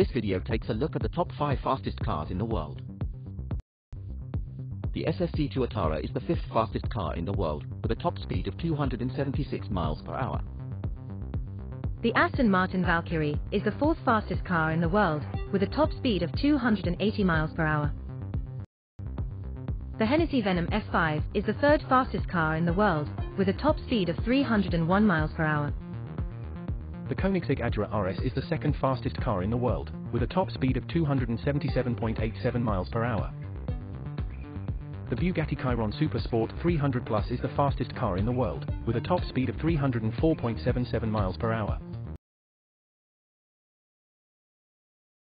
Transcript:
This video takes a look at the top 5 fastest cars in the world. The SSC Tuatara is the fifth fastest car in the world, with a top speed of 276 miles per hour. The Aston Martin Valkyrie is the fourth fastest car in the world, with a top speed of 280 miles per hour. The Hennessy Venom F5 is the third fastest car in the world, with a top speed of 301 miles per hour. The Koenigsegg Agera RS is the second fastest car in the world, with a top speed of 277.87 miles per hour. The Bugatti Chiron Supersport 300 Plus is the fastest car in the world, with a top speed of 304.77 miles per hour.